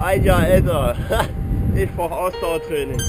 Ein Jahr älter. Ich brauche Ausdauertraining.